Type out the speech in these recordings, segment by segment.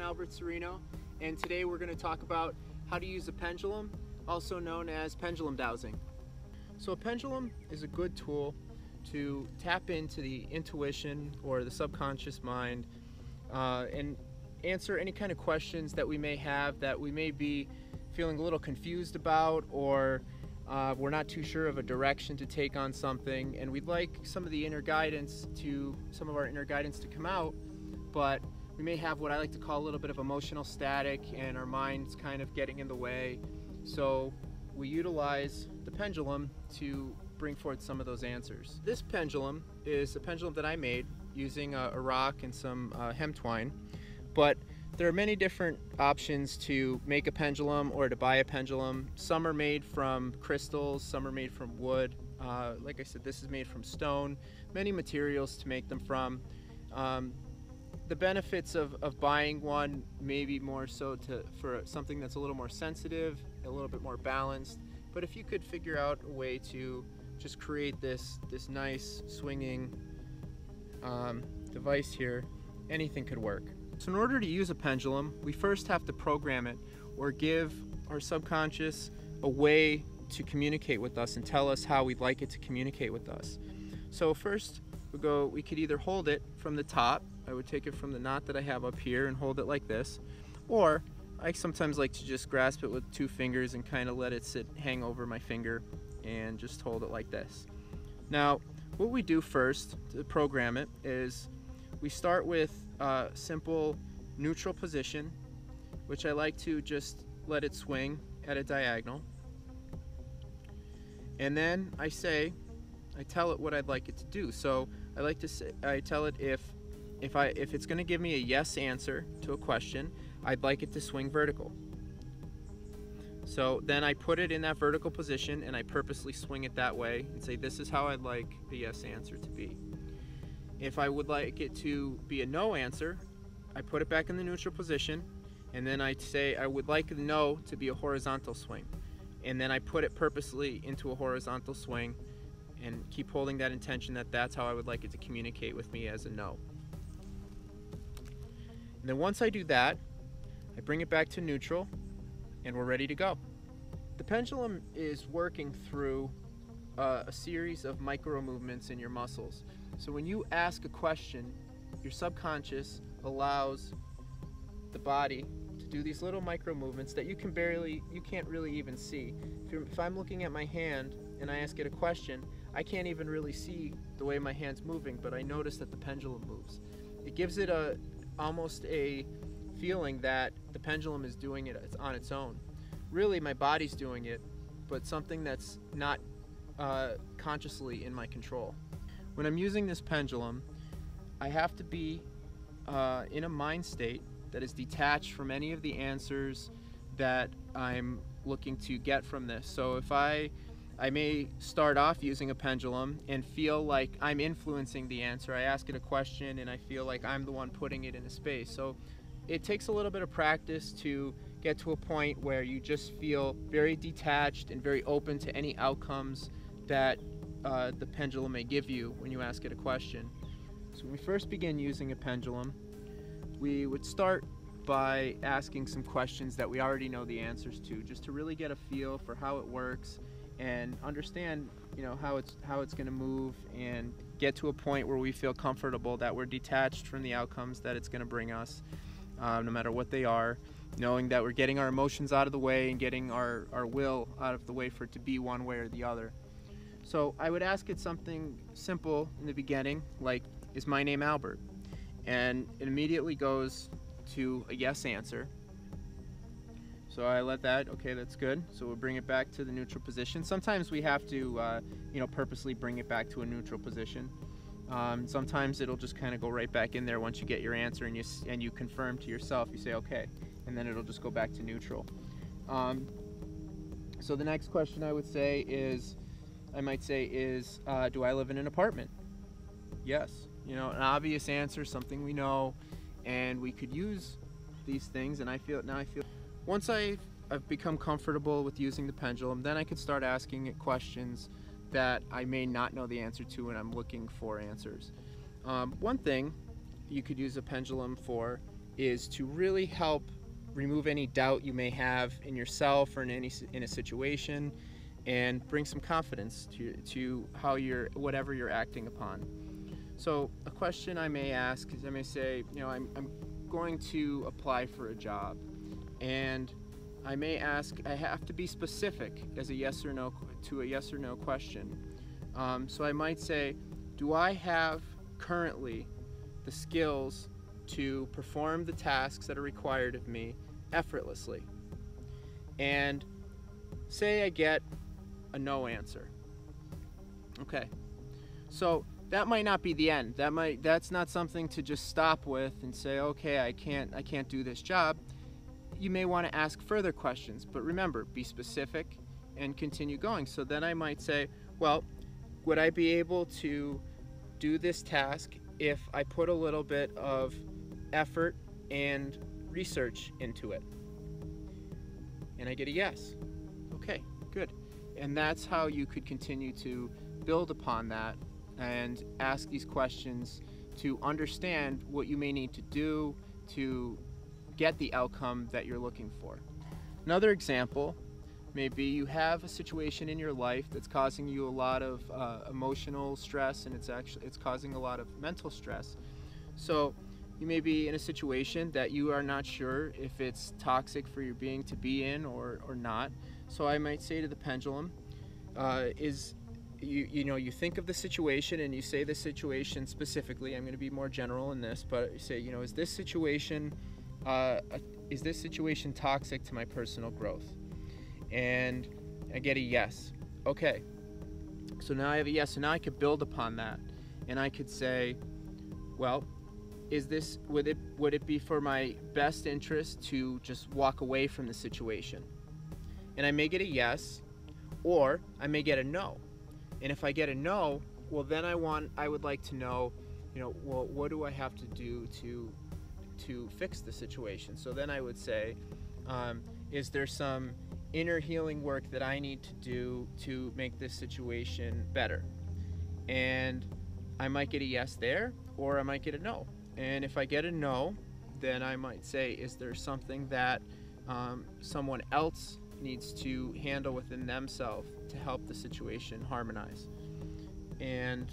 Albert Serino, and today we're going to talk about how to use a pendulum, also known as pendulum dowsing. So a pendulum is a good tool to tap into the intuition or the subconscious mind uh, and answer any kind of questions that we may have that we may be feeling a little confused about or uh, we're not too sure of a direction to take on something and we'd like some of the inner guidance to some of our inner guidance to come out but we may have what I like to call a little bit of emotional static and our minds kind of getting in the way. So we utilize the pendulum to bring forth some of those answers. This pendulum is a pendulum that I made using a, a rock and some uh, hemp twine, but there are many different options to make a pendulum or to buy a pendulum. Some are made from crystals, some are made from wood. Uh, like I said, this is made from stone, many materials to make them from. Um, the benefits of, of buying one maybe more so to for something that's a little more sensitive, a little bit more balanced. But if you could figure out a way to just create this this nice swinging um, device here, anything could work. So in order to use a pendulum, we first have to program it or give our subconscious a way to communicate with us and tell us how we'd like it to communicate with us. So first we go, we could either hold it from the top I would take it from the knot that I have up here and hold it like this. Or I sometimes like to just grasp it with two fingers and kind of let it sit hang over my finger and just hold it like this. Now what we do first to program it is we start with a simple neutral position which I like to just let it swing at a diagonal and then I say I tell it what I'd like it to do so I like to say I tell it if if I if it's going to give me a yes answer to a question, I'd like it to swing vertical. So then I put it in that vertical position and I purposely swing it that way and say this is how I'd like the yes answer to be. If I would like it to be a no answer, I put it back in the neutral position and then I say I would like the no to be a horizontal swing. And then I put it purposely into a horizontal swing and keep holding that intention that that's how I would like it to communicate with me as a no. And then once I do that, I bring it back to neutral and we're ready to go. The pendulum is working through uh, a series of micro movements in your muscles. So when you ask a question, your subconscious allows the body to do these little micro movements that you can barely, you can't really even see. If, if, I'm looking at my hand and I ask it a question, I can't even really see the way my hand's moving, but I notice that the pendulum moves. It gives it a, almost a feeling that the pendulum is doing it on its own. Really, my body's doing it, but something that's not uh, consciously in my control. When I'm using this pendulum, I have to be uh, in a mind state that is detached from any of the answers that I'm looking to get from this. So if I I may start off using a pendulum and feel like I'm influencing the answer. I ask it a question and I feel like I'm the one putting it in a space. So it takes a little bit of practice to get to a point where you just feel very detached and very open to any outcomes that uh, the pendulum may give you when you ask it a question. So when we first begin using a pendulum, we would start by asking some questions that we already know the answers to, just to really get a feel for how it works and understand you know how it's how it's going to move and get to a point where we feel comfortable that we're detached from the outcomes that it's going to bring us um, no matter what they are knowing that we're getting our emotions out of the way and getting our, our will out of the way for it to be one way or the other. So i would ask it something simple in the beginning like is my name albert? And it immediately goes to a yes answer so I let that, okay, that's good. So we'll bring it back to the neutral position. Sometimes we have to, uh, you know, purposely bring it back to a neutral position. Um, sometimes it'll just kind of go right back in there once you get your answer and you, and you confirm to yourself, you say, okay, and then it'll just go back to neutral. Um, so the next question I would say is, I might say is, uh, do I live in an apartment? Yes. You know, an obvious answer, something we know, and we could use these things, and I feel, now I feel once I've, become comfortable with using the pendulum, then I could start asking it questions that I may not know the answer to when I'm looking for answers. Um, one thing you could use a pendulum for is to really help remove any doubt you may have in yourself or in any in a situation and bring some confidence to, to how you're whatever you're acting upon so a question i may ask is i may say you know i'm, I'm going to apply for a job and i may ask i have to be specific as a yes or no to a yes or no question um, so i might say do i have currently the skills to perform the tasks that are required of me effortlessly. And say I get a no answer. Okay. So that might not be the end. That might that's not something to just stop with and say, "Okay, I can't I can't do this job." You may want to ask further questions, but remember, be specific and continue going. So then I might say, "Well, would I be able to do this task if I put a little bit of effort and research into it? And I get a yes. Okay, good. And that's how you could continue to build upon that and ask these questions to understand what you may need to do to get the outcome that you're looking for. Another example may be you have a situation in your life that's causing you a lot of uh, emotional stress and it's actually it's causing a lot of mental stress. So you may be in a situation that you are not sure if it's toxic for your being to be in or, or not. So I might say to the pendulum, uh, is you, you know you think of the situation and you say the situation specifically. I'm going to be more general in this, but you say you know is this situation uh, is this situation toxic to my personal growth? And I get a yes. Okay. So now I have a yes, and now I could build upon that, and I could say, well, is this would it would it be for my best interest to just walk away from the situation and i may get a yes or i may get a no and if i get a no well then i want i would like to know you know well what do i have to do to to fix the situation. So then i would say um, is there some inner healing work that i need to do to make this situation better? And i might get a yes there or i might get a no. And if I get a no, then I might say, is there something that um, someone else needs to handle within themselves to help the situation harmonize? And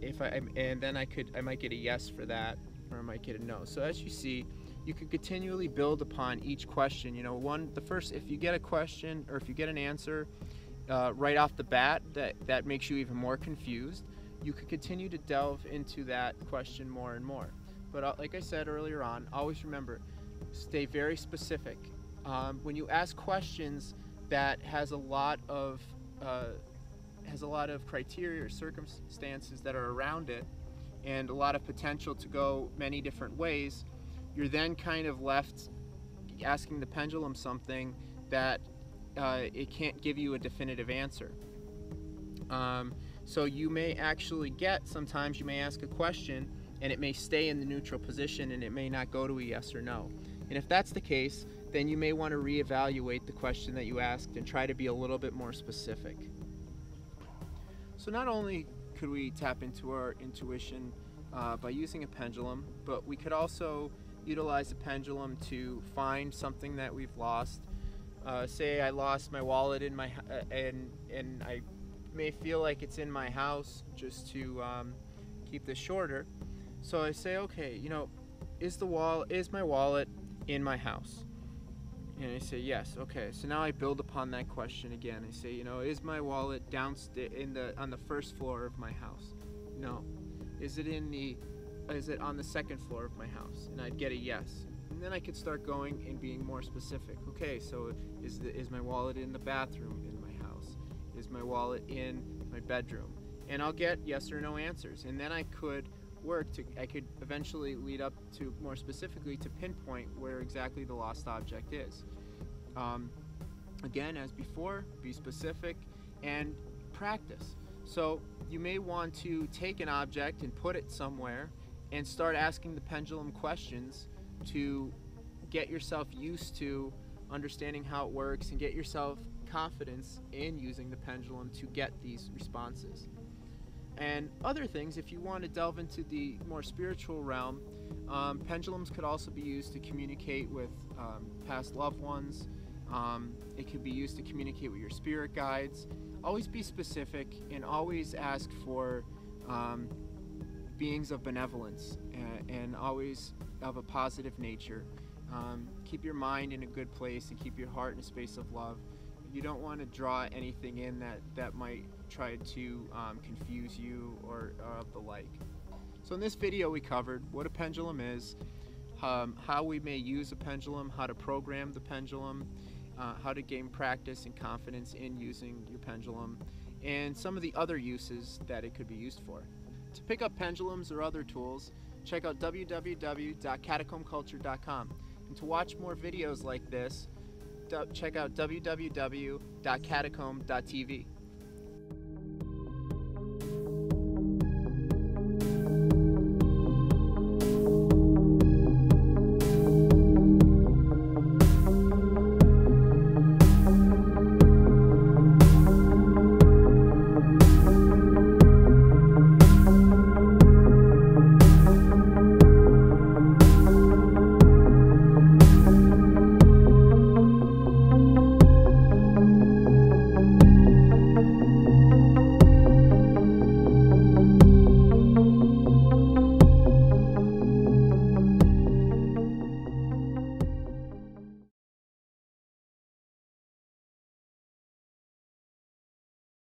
if I and then I could I might get a yes for that, or am I get no. So as you see, you can continually build upon each question. You know, one the first if you get a question or if you get an answer uh, right off the bat that that makes you even more confused you could continue to delve into that question more and more. But uh, like I said earlier on, always remember, stay very specific. Um, when you ask questions that has a lot of uh, has a lot of criteria or circumstances that are around it, and a lot of potential to go many different ways, you're then kind of left asking the pendulum something that uh, it can't give you a definitive answer. Um, so you may actually get, sometimes you may ask a question and it may stay in the neutral position and it may not go to a yes or no. And if that's the case, then you may want to reevaluate the question that you asked and try to be a little bit more specific. So not only could we tap into our intuition uh, by using a pendulum, but we could also utilize a pendulum to find something that we've lost. Uh, say I lost my wallet in my uh, and and I may feel like it's in my house just to um, keep this shorter. So I say, okay, you know, is the wall is my wallet in my house? And I say yes. Okay. So now I build upon that question again. I say, you know, is my wallet downstairs in the on the first floor of my house? No. Is it in the is it on the second floor of my house? And I'd get a yes. And then I could start going and being more specific. Okay, so is the is my wallet in the bathroom in my house? is my wallet in my bedroom? And I'll get yes or no answers. And then I could work to, I could eventually lead up to more specifically to pinpoint where exactly the lost object is. Um, again, as before, be specific and practice. So you may want to take an object and put it somewhere and start asking the pendulum questions to get yourself used to understanding how it works and get yourself confidence in using the pendulum to get these responses. And other things, if you want to delve into the more spiritual realm, Um, pendulums could also be used to communicate with um, past loved ones. Um, it could be used to communicate with your spirit guides. Always be specific and always ask for um, beings of benevolence and, and, always of a positive nature. Um, keep your mind in a good place and keep your heart in a space of love. You don't want to draw anything in that, that might try to um, confuse you or, or the like. So in this video we covered what a pendulum is, um, how we may use a pendulum, how to program the pendulum, uh, how to gain practice and confidence in using your pendulum, and some of the other uses that it could be used for. To pick up pendulums or other tools, check out www.catacombculture.com. And to watch more videos like this, check out www.catacomb.tv.